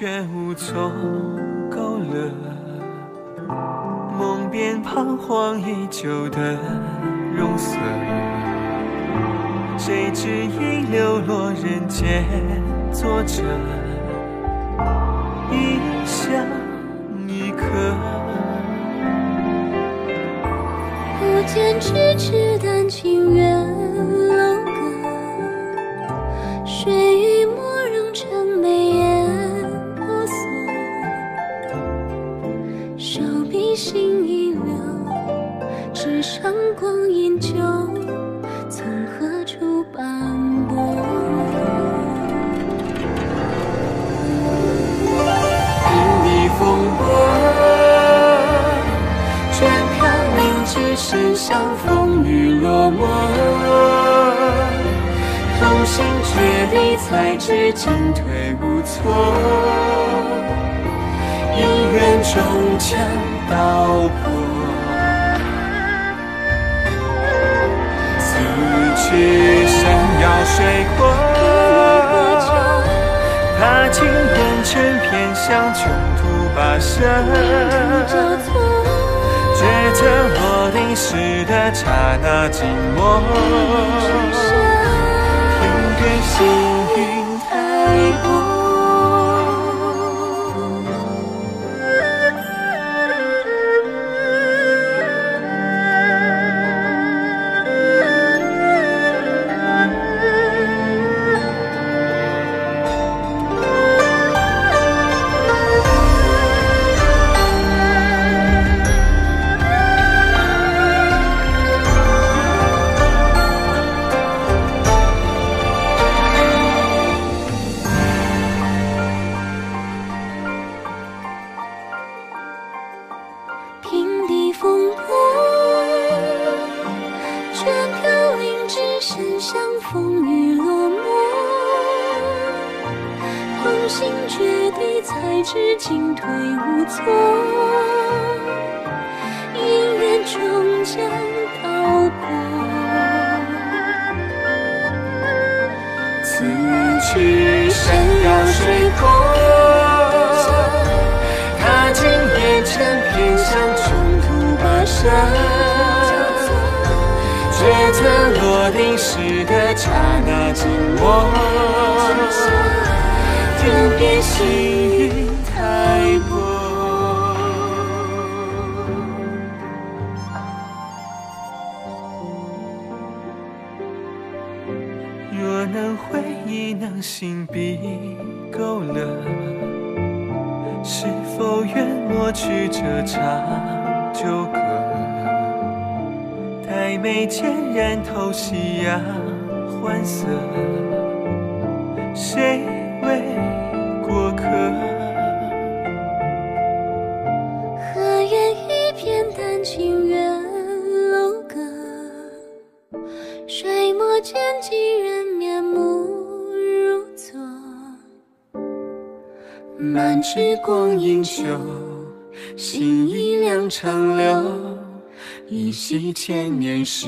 却无从勾勒，梦边彷徨已久的容色，谁知已流落人间，作者一香一刻。不见咫尺丹青远纸上光阴旧，从何处斑驳？听你风波，卷飘零只身相风雨落寞。同心决地，才知进退无措。此去山遥水阔。踏尽红尘，偏向穷途跋涉。抉择落定时的刹那寂寞，心决堤，才知进退无措。姻缘终将道破。此去山遥水阔，踏尽烟尘，偏向穷途跋涉。抉择落定时的刹那静默，天边星云台波。若能回忆，能心笔勾勒，是否愿抹去这场纠葛？黛眉间染透夕阳欢色，谁为过客？何言一片丹青远楼阁？水墨间几人面目如昨。满纸光阴旧，心已两长流。一夕千年时，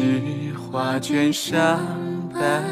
画卷上斑